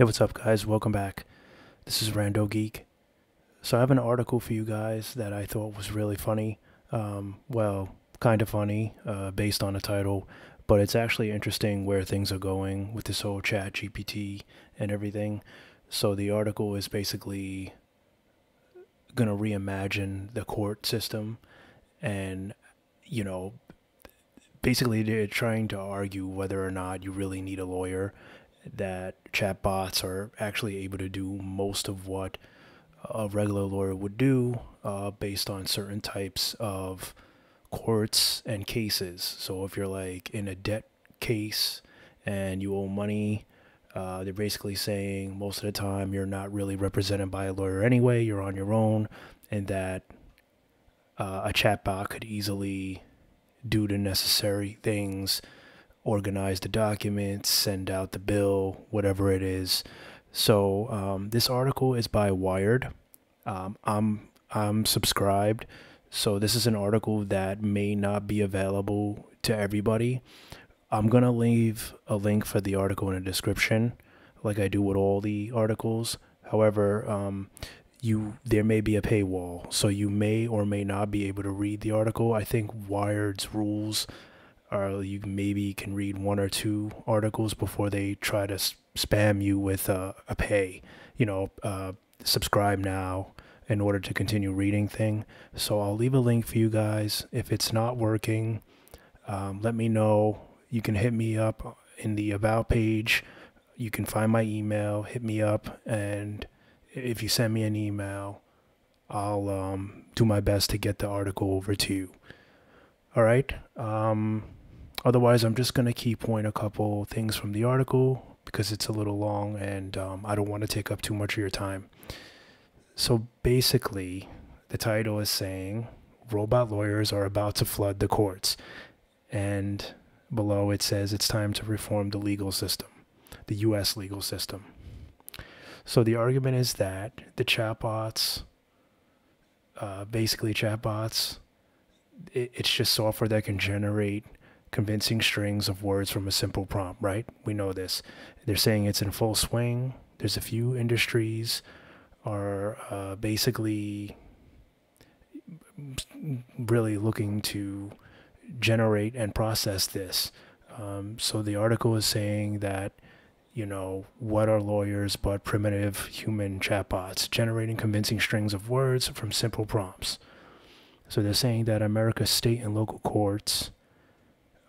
Hey, what's up, guys? Welcome back. This is Rando Geek. So, I have an article for you guys that I thought was really funny. Um, well, kind of funny, uh, based on the title, but it's actually interesting where things are going with this whole chat GPT and everything. So, the article is basically going to reimagine the court system and, you know, basically they're trying to argue whether or not you really need a lawyer that chatbots are actually able to do most of what a regular lawyer would do uh, based on certain types of courts and cases. So if you're like in a debt case and you owe money, uh, they're basically saying most of the time you're not really represented by a lawyer anyway, you're on your own, and that uh, a chatbot could easily do the necessary things organize the documents, send out the bill, whatever it is. So um, this article is by Wired. Um, I'm I'm subscribed, so this is an article that may not be available to everybody. I'm gonna leave a link for the article in the description, like I do with all the articles. However, um, you there may be a paywall, so you may or may not be able to read the article. I think Wired's rules or you maybe can read one or two articles before they try to spam you with a, a pay, you know, uh, subscribe now in order to continue reading thing. So I'll leave a link for you guys. If it's not working, um, let me know. You can hit me up in the about page. You can find my email, hit me up, and if you send me an email, I'll um, do my best to get the article over to you. All right. Um, otherwise, I'm just going to key point a couple things from the article because it's a little long and um, I don't want to take up too much of your time. So basically, the title is saying robot lawyers are about to flood the courts. And below it says it's time to reform the legal system, the US legal system. So the argument is that the chatbots, uh, basically chatbots, it, it's just software that can generate convincing strings of words from a simple prompt, right? We know this. They're saying it's in full swing. There's a few industries are uh, basically really looking to generate and process this. Um, so the article is saying that, you know, what are lawyers but primitive human chatbots generating convincing strings of words from simple prompts? So they're saying that America's state and local courts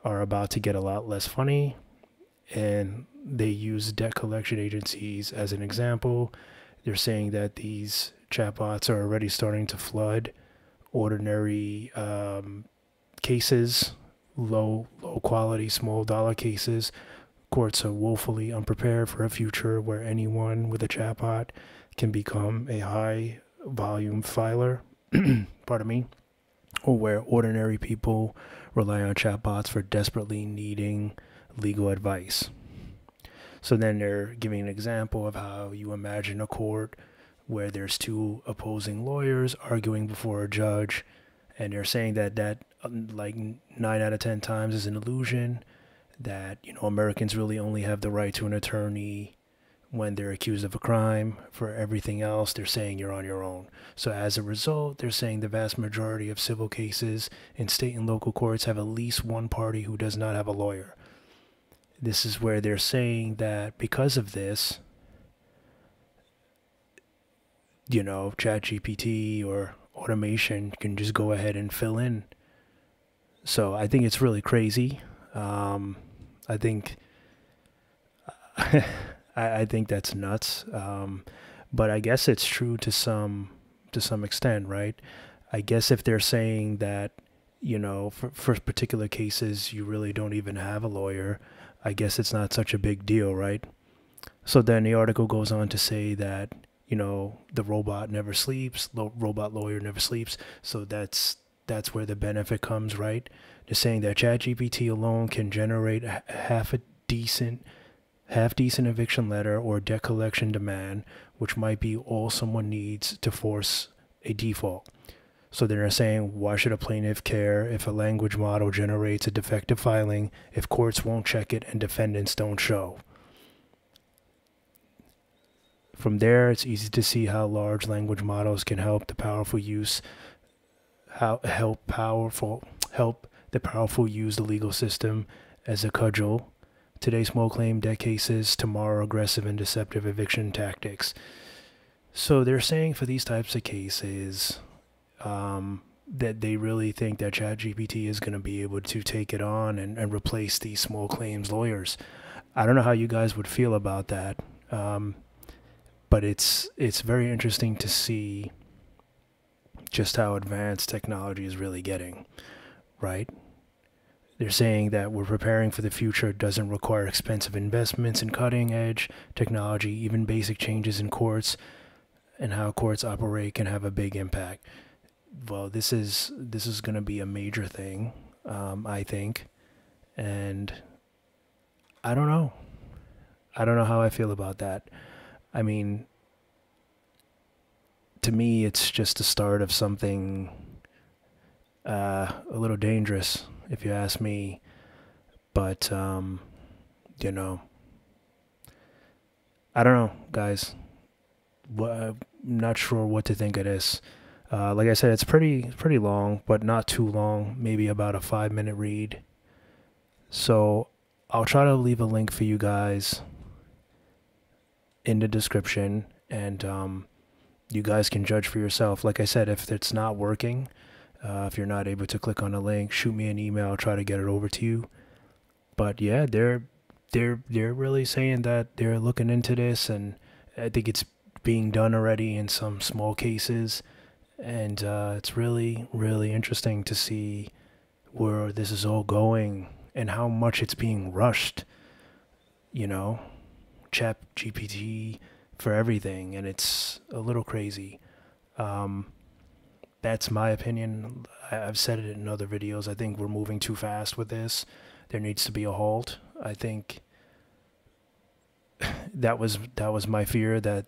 are about to get a lot less funny. And they use debt collection agencies as an example. They're saying that these chatbots are already starting to flood ordinary um, cases, low low quality, small dollar cases. Courts are woefully unprepared for a future where anyone with a chatbot can become a high volume filer. Pardon me. Or where ordinary people rely on chatbots for desperately needing legal advice. So then they're giving an example of how you imagine a court where there's two opposing lawyers arguing before a judge, and they're saying that that um, like nine out of ten times is an illusion. That you know Americans really only have the right to an attorney when they're accused of a crime. For everything else, they're saying you're on your own. So as a result, they're saying the vast majority of civil cases in state and local courts have at least one party who does not have a lawyer. This is where they're saying that because of this, you know, ChatGPT or automation can just go ahead and fill in. So I think it's really crazy. Um, I think I, I think that's nuts. Um, but I guess it's true to some to some extent, right? I guess if they're saying that, you know, for, for particular cases you really don't even have a lawyer, I guess it's not such a big deal, right? So then the article goes on to say that, you know, the robot never sleeps, lo- robot lawyer never sleeps. So that's that's where the benefit comes, right? They're saying that ChatGPT alone can generate half a decent half decent eviction letter or debt collection demand, which might be all someone needs to force a default. So they're saying, why should a plaintiff care if a language model generates a defective filing if courts won't check it and defendants don't show? From there, it's easy to see how large language models can help the powerful use how help powerful help the powerful use the legal system as a cudgel. Today, small claim debt cases, tomorrow, aggressive and deceptive eviction tactics. So they're saying for these types of cases um, that they really think that ChatGPT is going to be able to take it on and, and replace these small claims lawyers. I don't know how you guys would feel about that, um, but it's it's very interesting to see just how advanced technology is really getting, right? They're saying that we're preparing for the future doesn't require expensive investments in cutting edge technology, even basic changes in courts and how courts operate can have a big impact. Well, this is this is going to be a major thing, um, I think, and I don't know. I don't know how I feel about that. I mean, to me, it's just the start of something uh, a little dangerous, if you ask me. But, um, you know, I don't know, guys. I'm not sure what to think of this. Uh, like I said, it's pretty pretty long, but not too long. Maybe about a five minute read. So I'll try to leave a link for you guys in the description, and um, you guys can judge for yourself. Like I said, if it's not working, uh, if you're not able to click on a link, shoot me an email. I'll try to get it over to you. But yeah, they're they're they're really saying that they're looking into this, and I think it's being done already in some small cases, and uh, it's really really interesting to see where this is all going and how much it's being rushed. You know, Chat GPT for everything, and it's a little crazy. Um, that's my opinion. I, have said it in other videos. I think we're moving too fast with this. There needs to be a halt. I think that was that was my fear that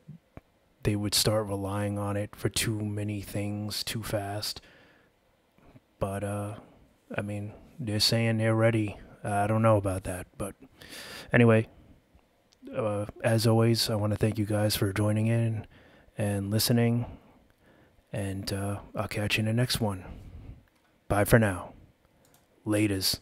they would start relying on it for too many things too fast. But uh, I mean, they're saying they're ready. Uh, I don't know about that, but anyway, uh, as always, I want to thank you guys for joining in and listening. And uh, I'll catch you in the next one. Bye for now. Laters.